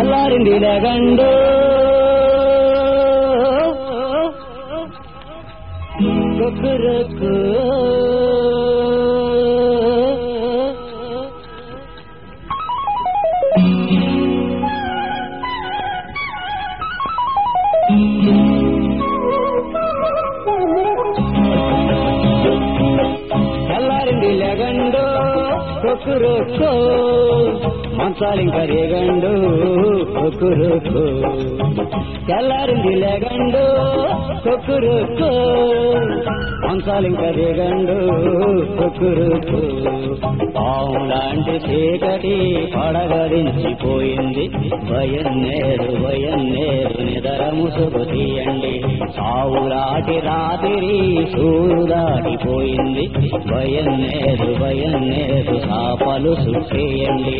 എല്ലാരും തില കണ്ടു. എല്ലാരും തില കണ്ടു. కుక్కురుకు మంచాలింక రేగండు కుక్కురుకు తెల్లారింది లేగండు కుక్కురుకు మంచాలింక రేగండు కుక్కురుకు పావులాంటి చీకటి పడగరించిపోయింది భయం నేరు భయం నేరు నిదర ముసుగు తీయండి. సావులాటి రాత్రి సూరుదాటిపోయింది భయం నేరు భయం నేరు సాపలు సుట్టేయండి